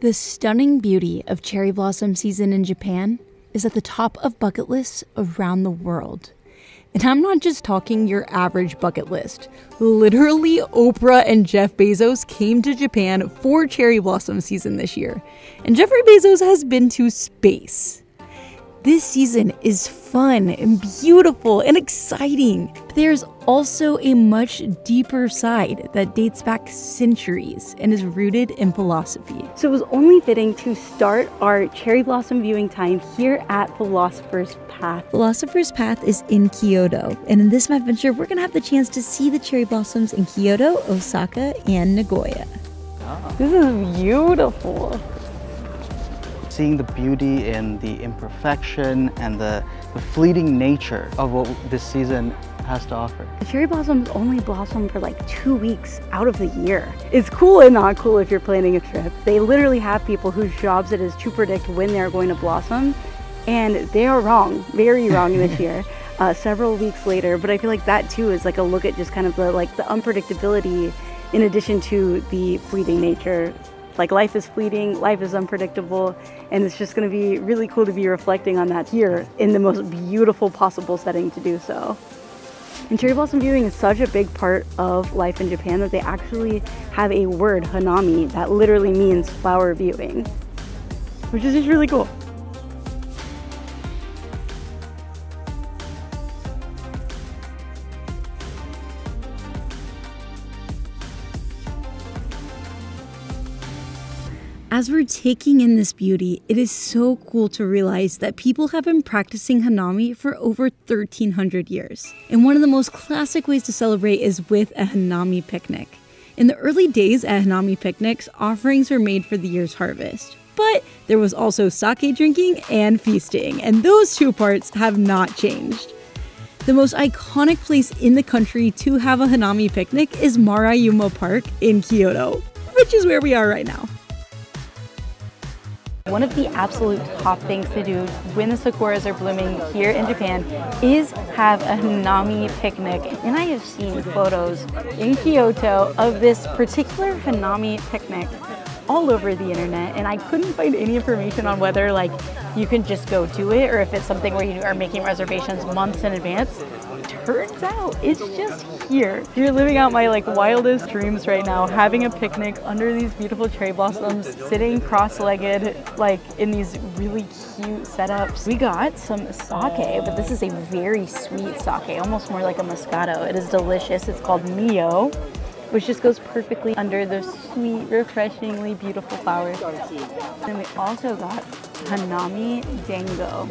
The stunning beauty of cherry blossom season in Japan is at the top of bucket lists around the world. And I'm not just talking your average bucket list. Literally, Oprah and Jeff Bezos came to Japan for cherry blossom season this year. And Jeffrey Bezos has been to space. This season is fun and beautiful and exciting. But there's also a much deeper side that dates back centuries and is rooted in philosophy. So it was only fitting to start our cherry blossom viewing time here at Philosopher's Path. Philosopher's Path is in Kyoto, and in this madventure, we're gonna have the chance to see the cherry blossoms in Kyoto, Osaka, and Nagoya. This is beautiful seeing the beauty and the imperfection and the, the fleeting nature of what this season has to offer. The cherry blossoms only blossom for like two weeks out of the year. It's cool and not cool if you're planning a trip. They literally have people whose jobs it is to predict when they're going to blossom, and they are wrong, very wrong this year. Uh, several weeks later, but I feel like that too is like a look at just kind of the like the unpredictability in addition to the fleeting nature like life is fleeting, life is unpredictable, and it's just going to be really cool to be reflecting on that here in the most beautiful possible setting to do so. And cherry blossom viewing is such a big part of life in Japan that they actually have a word, hanami, that literally means flower viewing, which is just really cool. As we're taking in this beauty, it is so cool to realize that people have been practicing Hanami for over 1300 years. And one of the most classic ways to celebrate is with a Hanami picnic. In the early days at Hanami picnics, offerings were made for the year's harvest. But there was also sake drinking and feasting, and those two parts have not changed. The most iconic place in the country to have a Hanami picnic is Maruyama Park in Kyoto, which is where we are right now. One of the absolute top things to do when the sakuras are blooming here in Japan is have a Hanami picnic. And I have seen photos in Kyoto of this particular Hanami picnic all over the internet and I couldn't find any information on whether like you can just go do it or if it's something where you are making reservations months in advance turns out it's just here. You're living out my like wildest dreams right now, having a picnic under these beautiful cherry blossoms, sitting cross-legged like in these really cute setups. We got some sake, but this is a very sweet sake, almost more like a Moscato. It is delicious. It's called Mio which just goes perfectly under the sweet, refreshingly beautiful flowers. Then we also got Hanami Dango,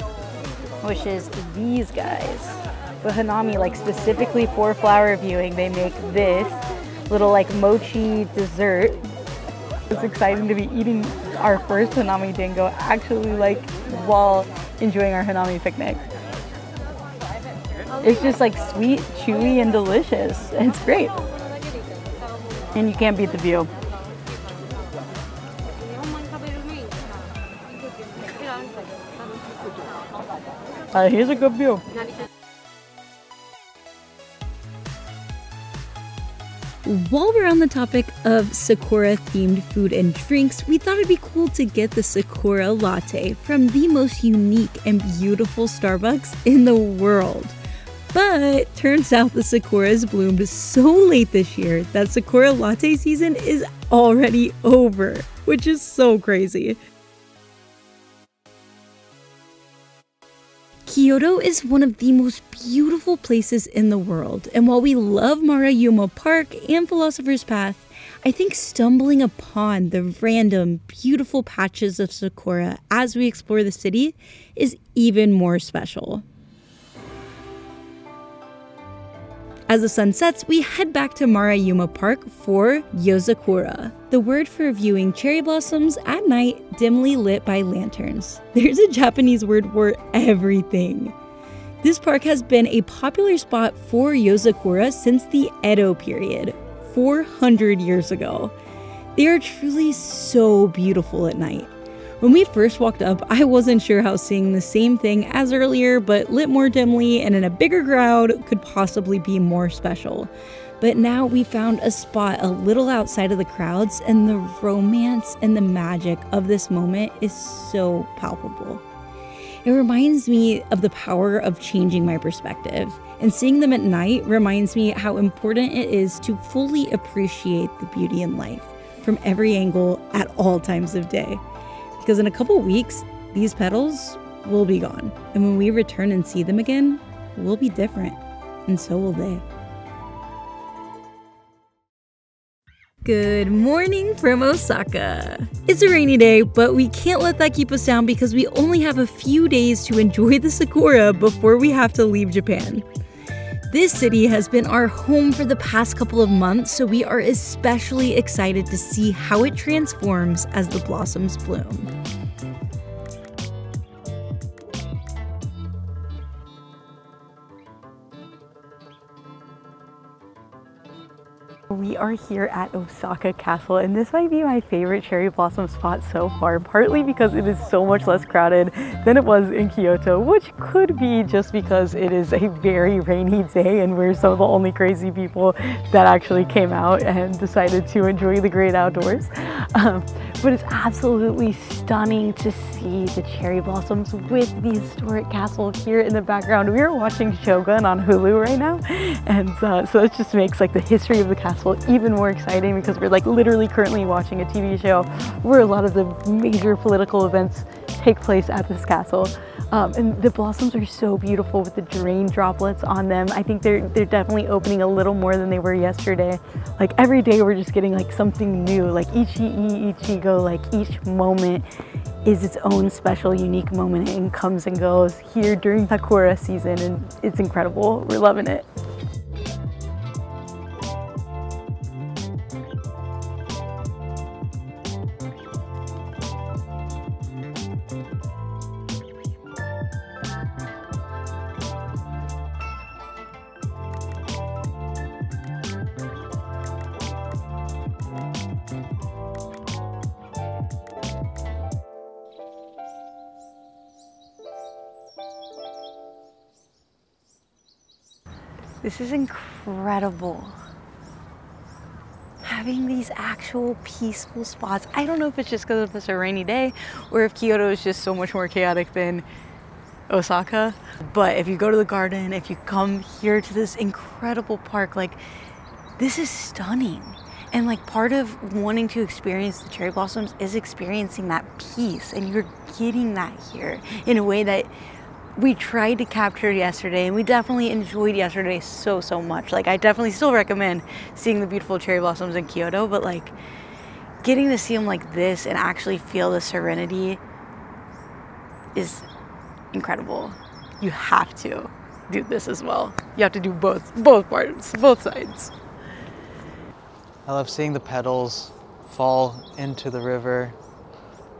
which is these guys. But Hanami, like specifically for flower viewing, they make this little like mochi dessert. It's exciting to be eating our first Hanami Dango actually like while enjoying our Hanami picnic. It's just like sweet, chewy, and delicious. It's great. And you can't beat the view. Uh, here's a good view. While we're on the topic of Sakura themed food and drinks, we thought it'd be cool to get the Sakura latte from the most unique and beautiful Starbucks in the world. But turns out the Sakuras bloomed so late this year that Sakura latte season is already over, which is so crazy. Kyoto is one of the most beautiful places in the world, and while we love Maruyama Park and Philosopher's Path, I think stumbling upon the random, beautiful patches of sakura as we explore the city is even more special. As the sun sets, we head back to Maruyama Park for Yozakura, the word for viewing cherry blossoms at night dimly lit by lanterns. There's a Japanese word for everything. This park has been a popular spot for Yozakura since the Edo period, 400 years ago. They are truly so beautiful at night. When we first walked up, I wasn't sure how seeing the same thing as earlier, but lit more dimly and in a bigger crowd, could possibly be more special. But now we found a spot a little outside of the crowds, and the romance and the magic of this moment is so palpable. It reminds me of the power of changing my perspective, and seeing them at night reminds me how important it is to fully appreciate the beauty in life from every angle at all times of day. Because in a couple weeks, these petals will be gone, and when we return and see them again, we'll be different, and so will they. Good morning from Osaka. It's a rainy day, but we can't let that keep us down because we only have a few days to enjoy the sakura before we have to leave Japan. This city has been our home for the past couple of months, so we are especially excited to see how it transforms as the blossoms bloom. Are here at Osaka Castle and this might be my favorite cherry blossom spot so far, partly because it is so much less crowded than it was in Kyoto, which could be just because it is a very rainy day and we're some of the only crazy people that actually came out and decided to enjoy the great outdoors. Um, but it's absolutely stunning to see the cherry blossoms with the historic castle here in the background. We are watching Shogun on Hulu right now and uh, so it just makes like the history of the castle even more exciting because we're like literally currently watching a TV show where a lot of the major political events take place at this castle. Um, and the blossoms are so beautiful with the rain droplets on them. I think they're they're definitely opening a little more than they were yesterday. Like every day we're just getting like something new. Like each Ichigo, like each moment is its own special, unique moment and comes and goes here during Sakura season and it's incredible. We're loving it. This is incredible. Having these actual peaceful spots. I don't know if it's just because it's a rainy day or if Kyoto is just so much more chaotic than Osaka. But if you go to the garden, if you come here to this incredible park, like this is stunning. And like part of wanting to experience the cherry blossoms is experiencing that peace. And you're getting that here in a way that we tried to capture yesterday and we definitely enjoyed yesterday so so much. Like i definitely still recommend seeing the beautiful cherry blossoms in kyoto but like getting to see them like this and actually feel the serenity is incredible. You have to do this as well. You have to do both both parts both sides. I love seeing the petals fall into the river.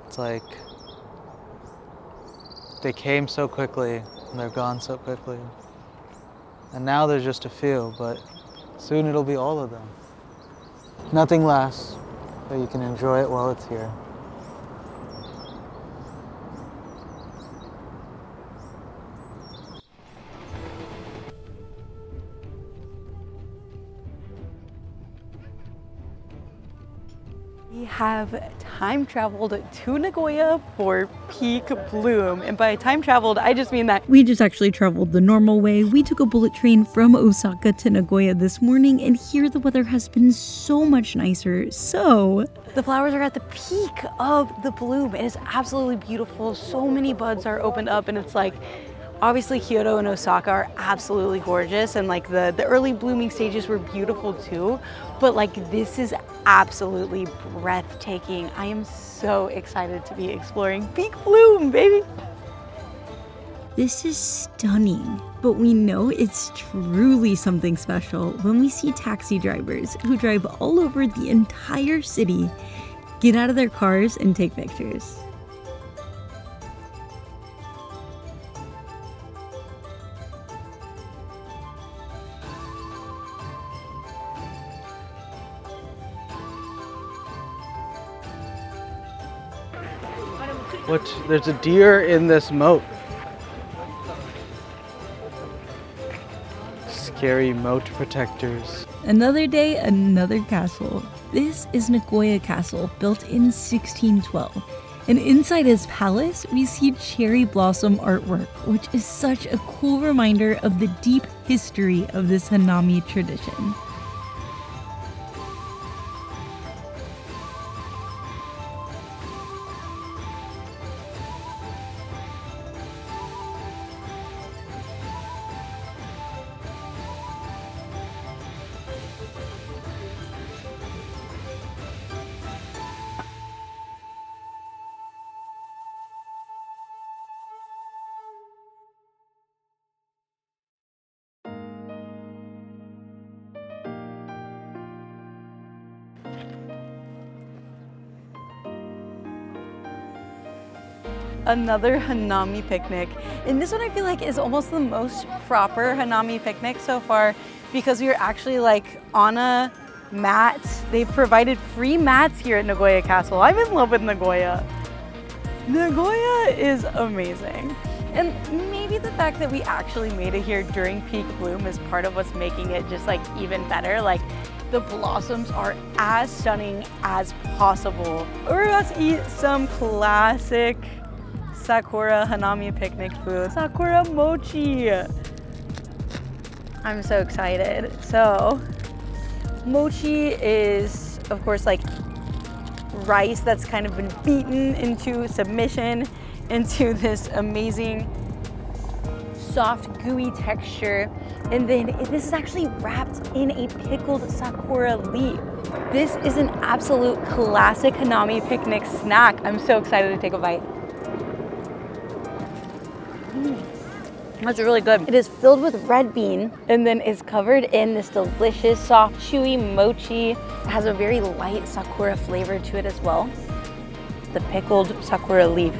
It's like they came so quickly and they're gone so quickly. And now there's just a few, but soon it'll be all of them. Nothing lasts, but you can enjoy it while it's here. We have time traveled to Nagoya for peak bloom. And by time traveled, I just mean that we just actually traveled the normal way. We took a bullet train from Osaka to Nagoya this morning, and here the weather has been so much nicer. So, the flowers are at the peak of the bloom. It is absolutely beautiful. So many buds are opened up, and it's like Obviously Kyoto and Osaka are absolutely gorgeous and like the, the early blooming stages were beautiful too, but like this is absolutely breathtaking. I am so excited to be exploring peak bloom, baby. This is stunning, but we know it's truly something special when we see taxi drivers who drive all over the entire city, get out of their cars and take pictures. What? There's a deer in this moat. Scary moat protectors. Another day, another castle. This is Nagoya Castle, built in 1612. And inside his palace, we see cherry blossom artwork, which is such a cool reminder of the deep history of this Hanami tradition. Another Hanami picnic. And this one I feel like is almost the most proper Hanami picnic so far because we are actually like on a mat. They've provided free mats here at Nagoya Castle. I'm in love with Nagoya. Nagoya is amazing. And maybe the fact that we actually made it here during peak bloom is part of what's making it just like even better. Like the blossoms are as stunning as possible. We're about to eat some classic Sakura Hanami picnic food. Sakura mochi. I'm so excited. So, mochi is, of course, like rice that's kind of been beaten into submission into this amazing soft gooey texture and then this is actually wrapped in a pickled sakura leaf. This is an absolute classic Hanami picnic snack. I'm so excited to take a bite. That's really good. It is filled with red bean and then is covered in this delicious, soft, chewy mochi. It has a very light sakura flavor to it as well. The pickled sakura leaf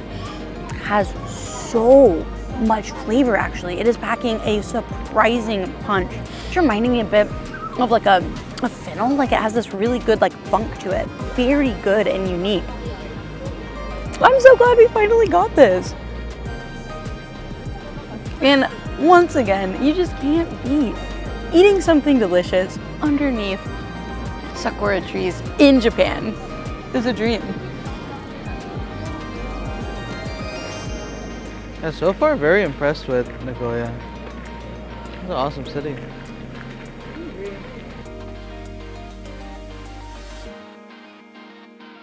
has so much flavor actually. It is packing a surprising punch. It's reminding me a bit of like a, a fennel, like it has this really good like funk to it. Very good and unique. I'm so glad we finally got this. And once again, you just can't beat eating something delicious underneath sakura trees in Japan is a dream. Yeah, so far very impressed with Nagoya. It's an awesome city.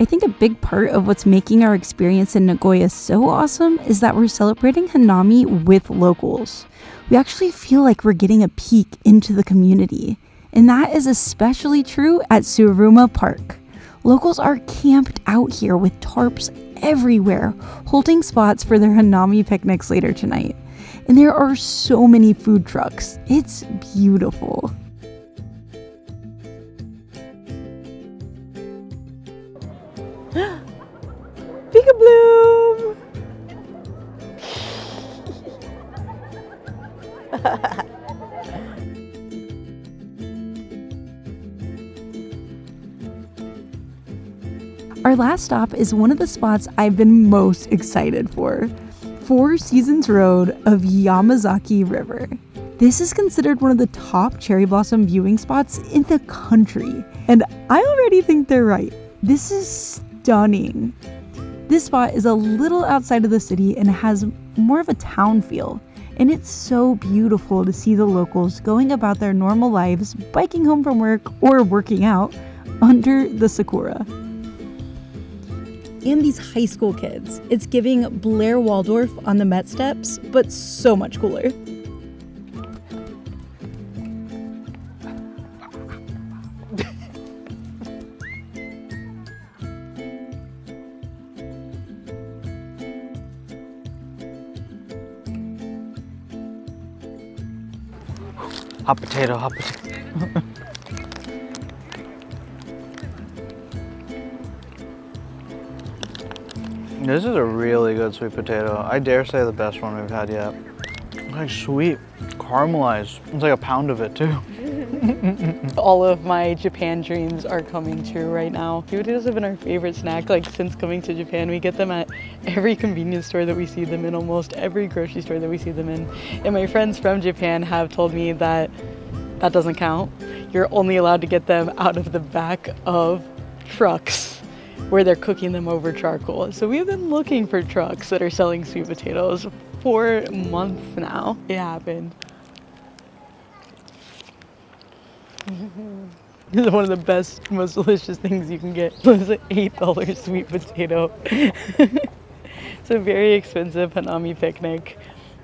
I think a big part of what's making our experience in Nagoya so awesome is that we're celebrating Hanami with locals. We actually feel like we're getting a peek into the community. And that is especially true at Tsuruma Park. Locals are camped out here with tarps everywhere, holding spots for their Hanami picnics later tonight. And there are so many food trucks. It's beautiful. Bloom! Our last stop is one of the spots I've been most excited for Four Seasons Road of Yamazaki River. This is considered one of the top cherry blossom viewing spots in the country, and I already think they're right. This is stunning. This spot is a little outside of the city and has more of a town feel. And it's so beautiful to see the locals going about their normal lives, biking home from work or working out under the sakura. And these high school kids. It's giving Blair Waldorf on the Met steps, but so much cooler. Hot potato, hot potato. this is a really good sweet potato. I dare say the best one we've had yet. like sweet, caramelized. It's like a pound of it too. All of my Japan dreams are coming true right now. Potatoes have been our favorite snack like since coming to Japan. We get them at every convenience store that we see them in, almost every grocery store that we see them in. And my friends from Japan have told me that that doesn't count. you're only allowed to get them out of the back of trucks where they're cooking them over charcoal. So we've been looking for trucks that are selling sweet potatoes for months now. It happened. This is one of the best, most delicious things you can get. It's an $8 sweet potato. it's a very expensive Hanami picnic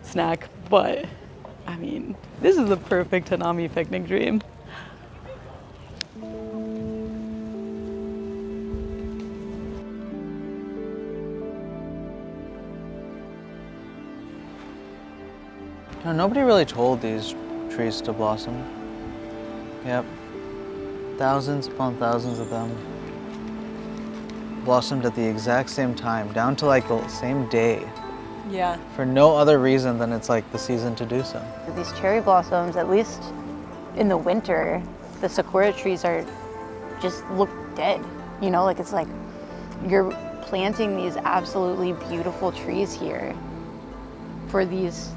snack, but I mean, this is the perfect Hanami picnic dream. No, nobody really told these trees to blossom. Yep. Thousands upon thousands of them blossomed at the exact same time, down to like the same day, Yeah. for no other reason than it's like the season to do so. These cherry blossoms, at least in the winter, the sakura trees are just look dead. You know, like it's like you're planting these absolutely beautiful trees here for these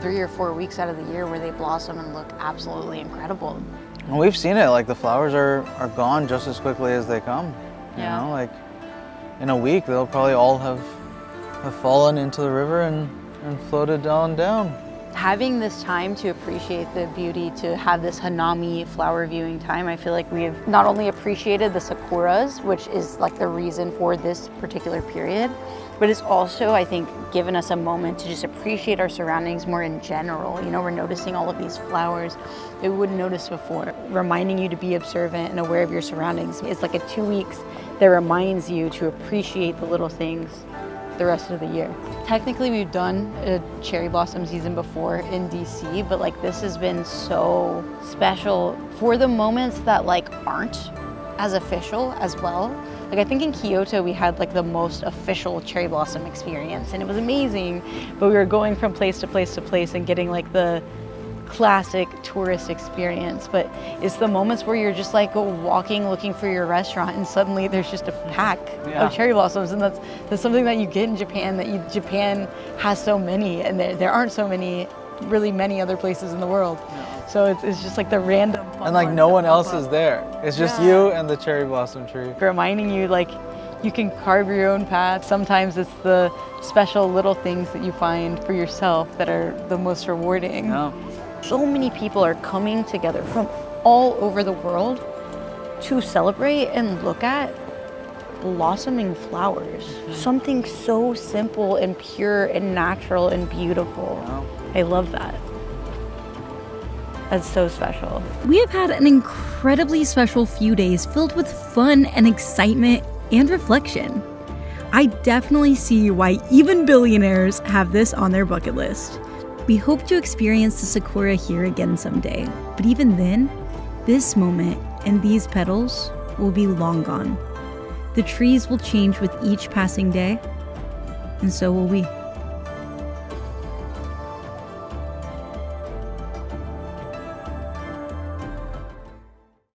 three or four weeks out of the year where they blossom and look absolutely incredible. And we've seen it, like the flowers are, are gone just as quickly as they come. You Yeah. know, like in a week they'll probably all have have fallen into the river and, and floated on down. having this time to appreciate the beauty, to have this Hanami flower viewing time, I feel like we have not only appreciated the sakuras, which is like the reason for this particular period, but it's also, I think, given us a moment to just appreciate our surroundings more in general. You know, we're noticing all of these flowers that we wouldn't notice before, reminding you to be observant and aware of your surroundings. It's like a two weeks that reminds you to appreciate the little things the rest of the year. Technically, we've done a cherry blossom season before in DC, but like this has been so special for the moments that like aren't as official as well. Like I think in Kyoto we had like the most official cherry blossom experience and it was amazing, but we were going from place to place to place and getting like the classic tourist experience, but it's the moments where you're just like walking looking for your restaurant and suddenly there's just a mm-hmm. pack Yeah. of cherry blossoms and that's that's something that you get in Japan that you, Japan has so many and there, there aren't so many really many other places in the world. So it's, it's just like the random And like no one else up. is there. It's just Yeah. you and the cherry blossom tree. reminding you like you can carve your own path. Sometimes it's the special little things that you find for yourself that are the most rewarding. No. So many people are coming together from all over the world to celebrate and look at blossoming flowers. Mm-hmm. Something so simple and pure and natural and beautiful. Wow. I love that. That's so special. We have had an incredibly special few days filled with fun and excitement and reflection. I definitely see why even billionaires have this on their bucket list. We hope to experience the Sakura here again someday, but even then, this moment and these petals will be long gone. The trees will change with each passing day, and so will we.